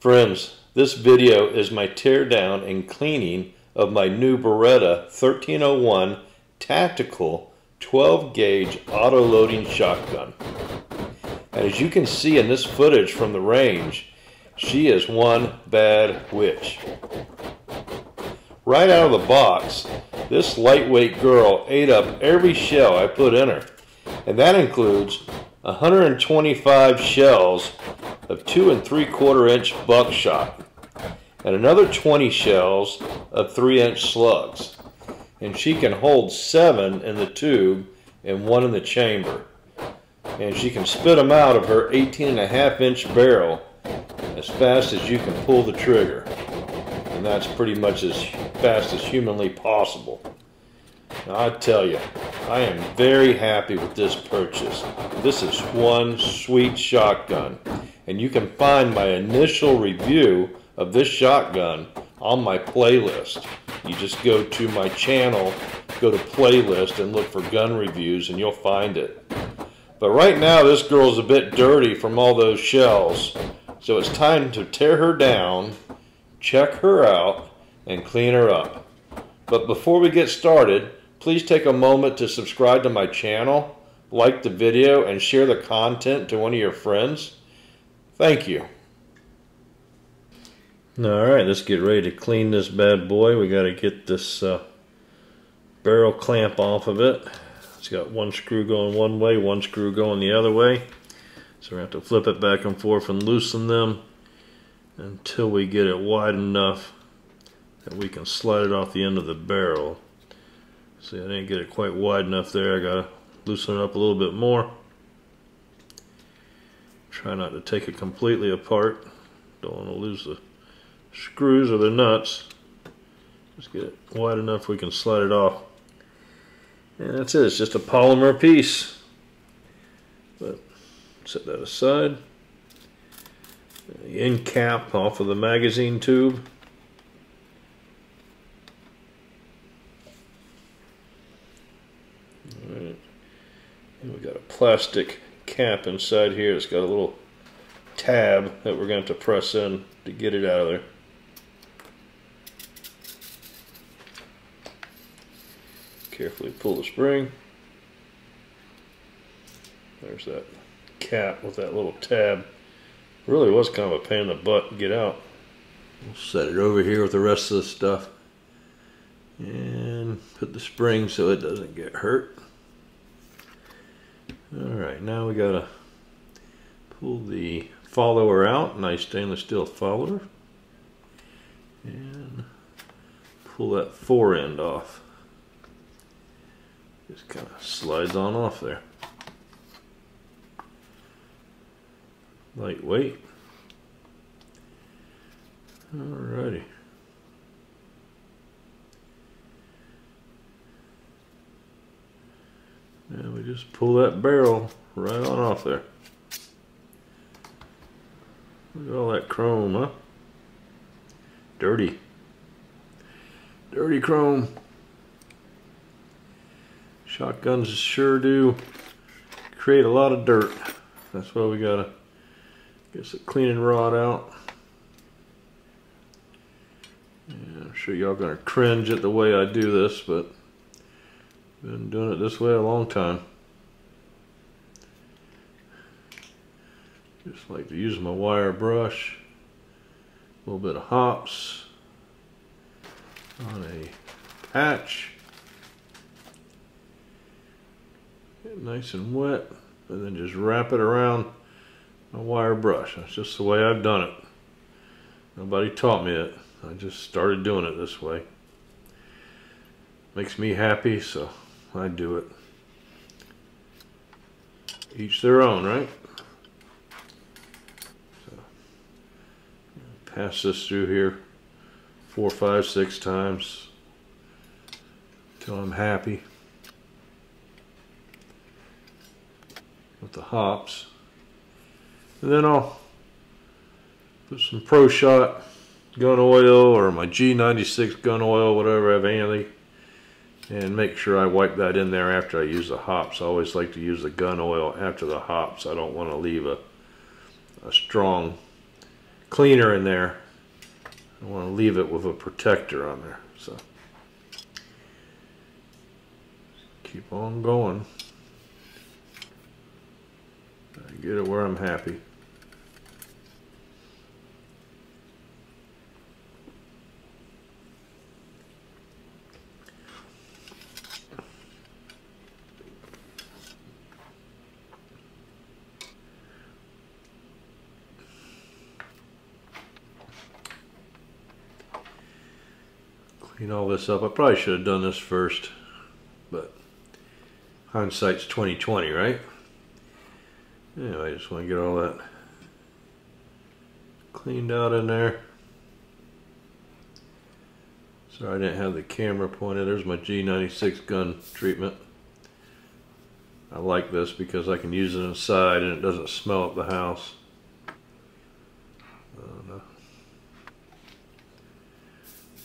Friends, this video is my teardown and cleaning of my new Beretta 1301 Tactical 12 gauge auto loading shotgun. And as you can see in this footage from the range, she is one bad witch. Right out of the box, this lightweight girl ate up every shell I put in her. And that includes 125 shells of two and three quarter inch buckshot and another 20 shells of three inch slugs. And she can hold seven in the tube and one in the chamber. And she can spit them out of her 18 and a half inch barrel as fast as you can pull the trigger. And that's pretty much as fast as humanly possible. I tell you, I am very happy with this purchase. This is one sweet shotgun and you can find my initial review of this shotgun on my playlist. You just go to my channel, go to playlist and look for gun reviews and you'll find it. But right now this girl's a bit dirty from all those shells, so it's time to tear her down, check her out, and clean her up. But before we get started, please take a moment to subscribe to my channel, like the video, and share the content to one of your friends. Thank you. Alright, let's get ready to clean this bad boy. We got to get this uh, barrel clamp off of it. It's got one screw going one way, one screw going the other way. So we have to flip it back and forth and loosen them until we get it wide enough that we can slide it off the end of the barrel. See, I didn't get it quite wide enough there. I got to loosen it up a little bit more. Try not to take it completely apart. Don't want to lose the screws or the nuts. Just get it wide enough we can slide it off. And that's it. It's just a polymer piece. But set that aside. The end cap off of the magazine tube. Alright. And we got a plastic cap inside here. It's got a little tab that we're going to to press in to get it out of there. Carefully pull the spring. There's that cap with that little tab. Really was kind of a pain in the butt to get out. We'll set it over here with the rest of the stuff. And put the spring so it doesn't get hurt. Alright, now we gotta pull the follower out, nice stainless steel follower, and pull that fore end off. Just kind of slides on off there. Lightweight. Alrighty. And we just pull that barrel right on off there. Look at all that chrome, huh? Dirty. Dirty chrome. Shotguns sure do create a lot of dirt. That's why we gotta get the cleaning rod out. Yeah, I'm sure y'all gonna cringe at the way I do this, but been doing it this way a long time. Just like to use my wire brush. A little bit of Hoppe's on a patch. Get nice and wet and then just wrap it around my wire brush. That's just the way I've done it. Nobody taught me it. I just started doing it this way. Makes me happy, so I do it. Each their own, right? So, pass this through here four, five, six times until I'm happy with the Hoppe's. And then I'll put some Pro Shot gun oil or my G96 gun oil, whatever I have handy and make sure I wipe that in there after I use the Hoppe's. I always like to use the gun oil after the Hoppe's. I don't want to leave a, a strong cleaner in there. I want to leave it with a protector on there. So keep on going. Get it where I'm happy. Clean all this up. I probably should have done this first, but hindsight's 2020, right? Anyway, I just want to get all that cleaned out in there. Sorry I didn't have the camera pointed. There's my G96 gun treatment. I like this because I can use it inside and it doesn't smell up the house.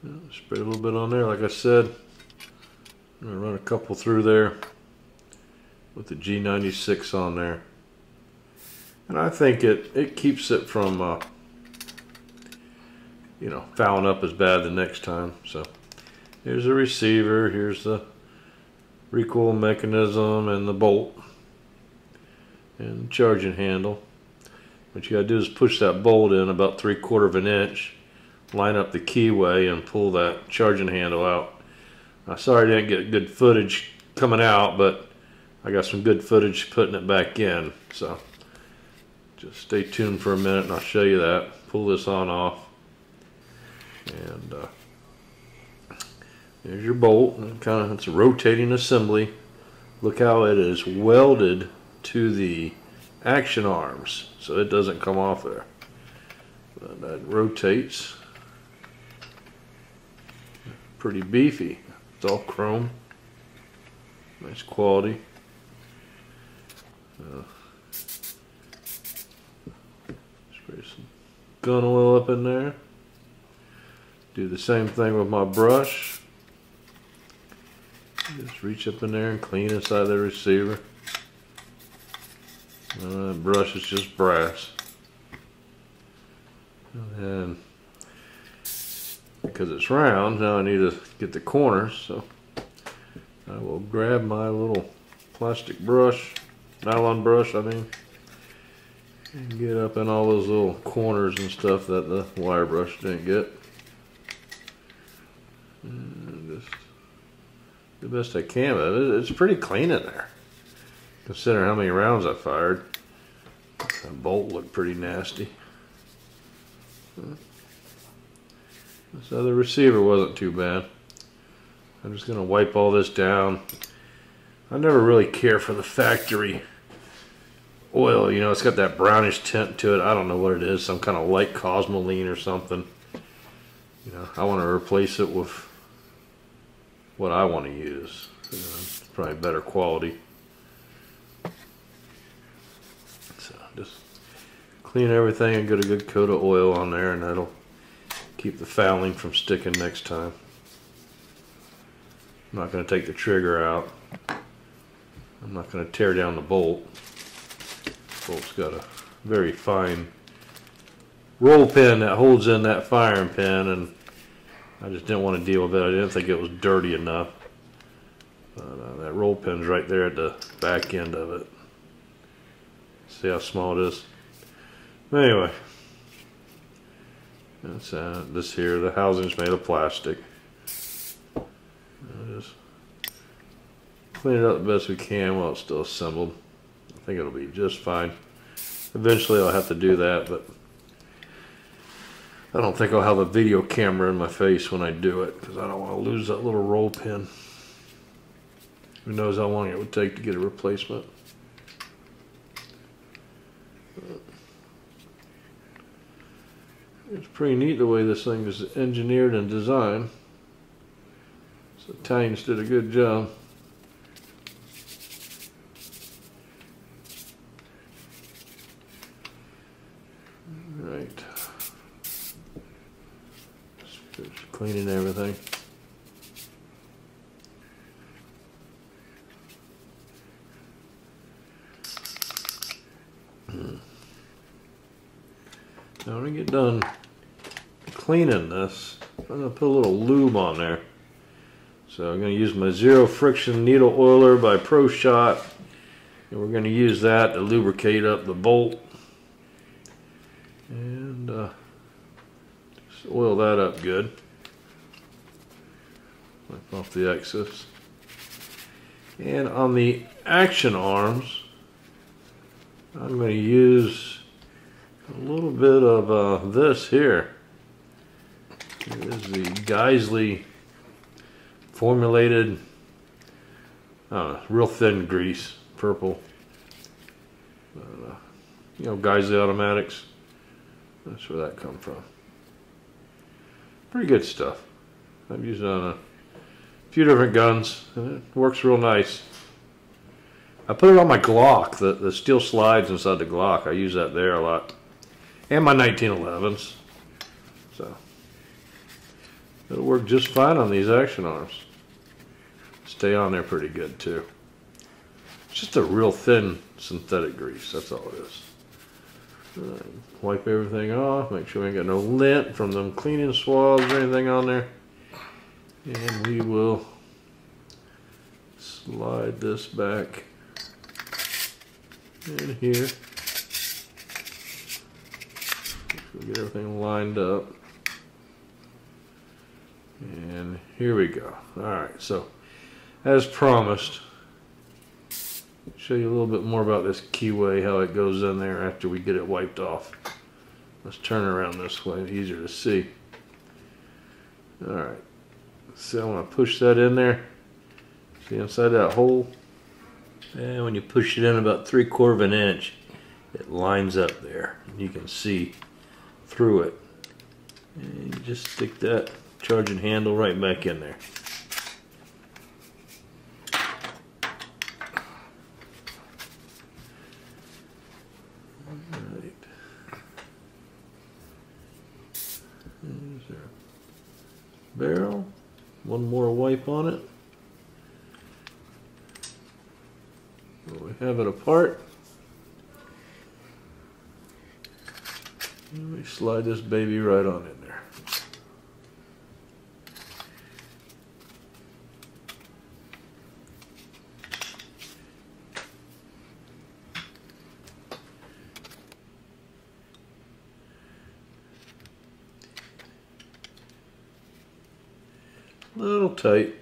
Spray a little bit on there, like I said. I'm gonna run a couple through there with the G96 on there. And I think it, it keeps it from, uh, you know, fouling up as bad the next time. So here's the receiver, here's the recoil mechanism and the bolt and the charging handle. What you gotta do is push that bolt in about three quarter of an inch line up the keyway and pull that charging handle out. I sorry I didn't get good footage coming out, but I got some good footage putting it back in. So just stay tuned for a minute and I'll show you that. Pull this on off. And uh, there's your bolt. Kind of it's a rotating assembly. Look how it is welded to the action arms so it doesn't come off there. that rotates pretty beefy. It's all chrome. Nice quality. Uh, spray some gun oil up in there. Do the same thing with my brush. Just reach up in there and clean inside the receiver. Uh, brush is just brass. And because it's round, now I need to get the corners, so I will grab my little plastic brush, nylon brush, I mean, and get up in all those little corners and stuff that the wire brush didn't get. And just the best I can, it's pretty clean in there. Considering how many rounds I fired. That bolt looked pretty nasty. So the receiver wasn't too bad. I'm just going to wipe all this down. I never really care for the factory oil. You know, it's got that brownish tint to it. I don't know what it is. Some kind of light cosmoline or something. You know, I want to replace it with what I want to use. You know, probably better quality. So just clean everything and get a good coat of oil on there and that'll keep the fouling from sticking next time. I'm not going to take the trigger out. I'm not going to tear down the bolt. The bolt's got a very fine roll pin that holds in that firing pin and I just didn't want to deal with it. I didn't think it was dirty enough. But, uh, that roll pin's right there at the back end of it. See how small it is? Anyway, that's uh, this here. The housing's made of plastic. just clean it up the best we can while it's still assembled. I think it'll be just fine. Eventually I'll have to do that, but I don't think I'll have a video camera in my face when I do it because I don't want to lose that little roll pin. Who knows how long it would take to get a replacement. It's pretty neat the way this thing is engineered and designed. So Italians did a good job. Right. Just cleaning everything. Now when I get done cleaning this, I'm gonna put a little lube on there. So I'm gonna use my zero friction needle oiler by Pro Shot. And we're gonna use that to lubricate up the bolt. And uh, oil that up good. Wipe off the excess. And on the action arms, I'm going to use a little bit of uh, this here. It is the Geissele formulated, uh, real thin grease, purple. Uh, you know, Geissele automatics. That's where that come from. Pretty good stuff. I've used it on a few different guns, and it works real nice. I put it on my Glock, the, the steel slides inside the Glock. I use that there a lot. And my 1911s. It'll work just fine on these action arms. Stay on there pretty good too. It's just a real thin synthetic grease, that's all it is. Right, wipe everything off, make sure we ain't got no lint from them cleaning swabs or anything on there. And we will slide this back in here. Get everything lined up. And here we go. Alright, so as promised, show you a little bit more about this keyway, how it goes in there after we get it wiped off. Let's turn around this way, easier to see. Alright, so I'm to push that in there. See inside that hole? And when you push it in about three quarter of an inch, it lines up there. You can see through it. And you just stick that charging handle right back in there. Barrel. One more wipe on it. we have it apart. Let me slide this baby right on in there. A little tight.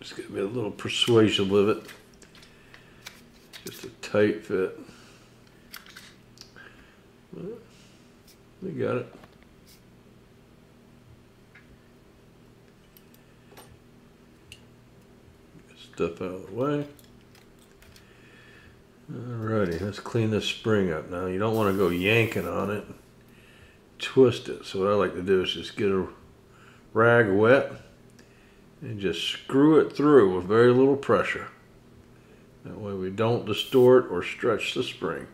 Just gotta be a little persuasive with it. Just a tight fit. we got it. Stuff out of the way. Alrighty, let's clean this spring up. Now you don't want to go yanking on it, twist it. So what I like to do is just get a rag wet and just screw it through with very little pressure. That way we don't distort or stretch the spring.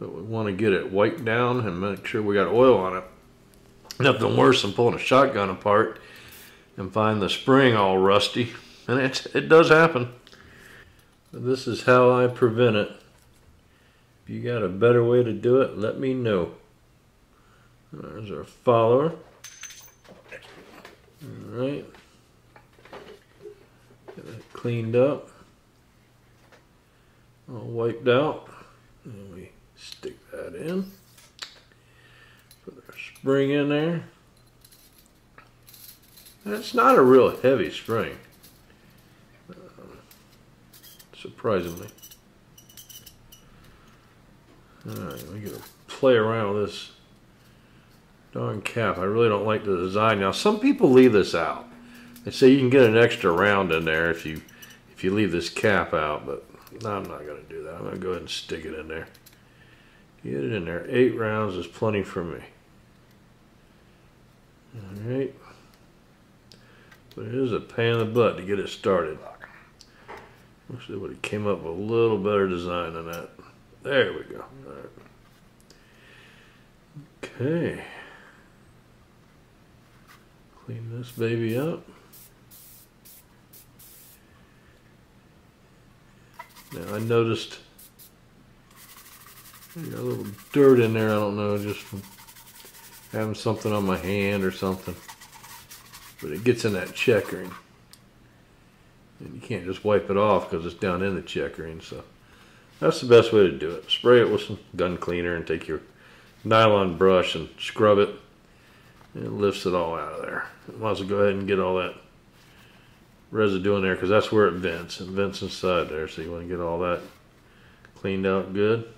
But we want to get it wiped down and make sure we got oil on it. Nothing worse than pulling a shotgun apart and find the spring all rusty. And it, it does happen. But this is how I prevent it. If you got a better way to do it, let me know. There's our follower. Alright. Get that cleaned up. All wiped out. And we stick that in. Put our spring in there. That's not a real heavy spring. Uh, surprisingly. Alright, we gotta play around with this Darn cap. I really don't like the design. Now, some people leave this out. They say you can get an extra round in there if you if you leave this cap out, but I'm not going to do that. I'm going to go ahead and stick it in there. Get it in there. Eight rounds is plenty for me. Alright. But it is a pain in the butt to get it started. Wish they would have came up with a little better design than that. There we go. Okay. Clean this baby up. Now I noticed a little dirt in there, I don't know, just from having something on my hand or something. But it gets in that checkering. And you can't just wipe it off because it's down in the checkering. So that's the best way to do it. Spray it with some gun cleaner and take your nylon brush and scrub it. It lifts it all out of there. Might as well go ahead and get all that residue in there because that's where it vents. It vents inside there. So you want to get all that cleaned out good.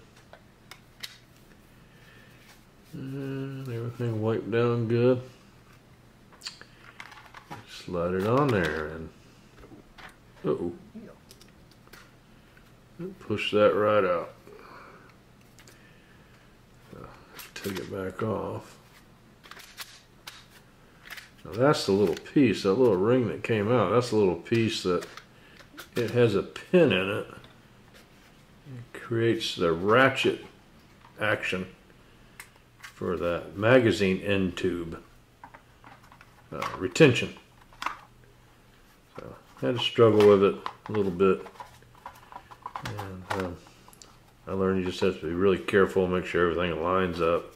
And everything wiped down good. Slide it on there and uh oh. Push that right out. take it back off. Now that's the little piece, that little ring that came out, that's the little piece that it has a pin in it. It creates the ratchet action for that magazine end tube uh, retention. So I had to struggle with it a little bit. And um, I learned you just have to be really careful, make sure everything lines up.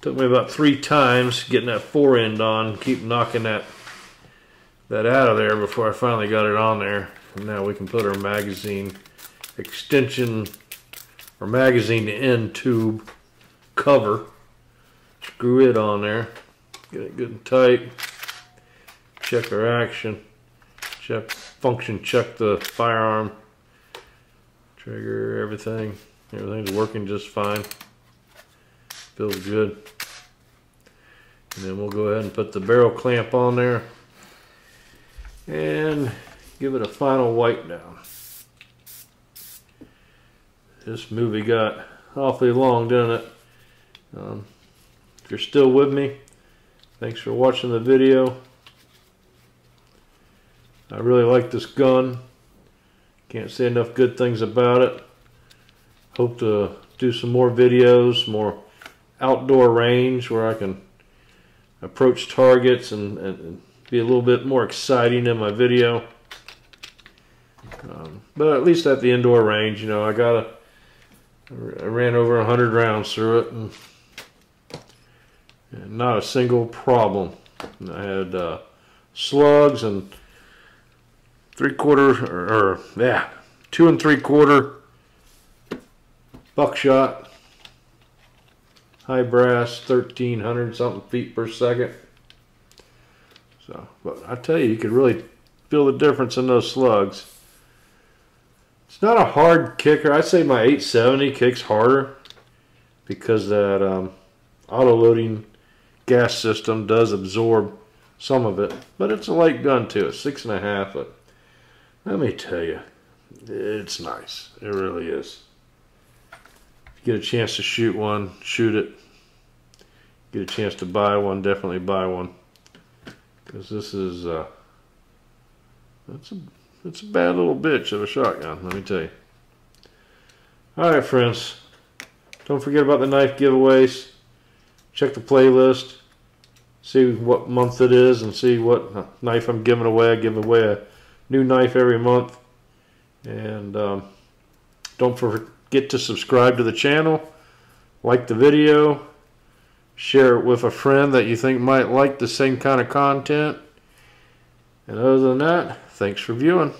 Took me about three times getting that fore end on, keep knocking that that out of there before I finally got it on there. And now we can put our magazine extension or magazine end tube cover. Screw it on there. Get it good and tight. Check our action. Check function, check the firearm. Trigger, everything. Everything's working just fine. Feels good. And then we'll go ahead and put the barrel clamp on there. And give it a final wipe down. This movie got awfully long, didn't it? Um, if you're still with me, thanks for watching the video. I really like this gun. Can't say enough good things about it. Hope to do some more videos, more outdoor range where I can approach targets and, and be a little bit more exciting in my video. Um, but at least at the indoor range, you know, I got a, I ran over 100 rounds through it and and not a single problem. I had uh, slugs and three quarter, or, or, yeah, two and three quarter buckshot, high brass, 1300 something feet per second. So, but I tell you, you could really feel the difference in those slugs. It's not a hard kicker. I'd say my 870 kicks harder because that um, auto loading gas system does absorb some of it, but it's a light gun too. It's six and a half, but let me tell you, it's nice. It really is. Get a chance to shoot one, shoot it. Get a chance to buy one, definitely buy one. Because this is, uh, that's a, that's a bad little bitch of a shotgun, let me tell you. Alright friends, don't forget about the knife giveaways check the playlist, see what month it is, and see what knife I'm giving away. I give away a new knife every month. And um, don't forget to subscribe to the channel, like the video, share it with a friend that you think might like the same kind of content. And other than that, thanks for viewing.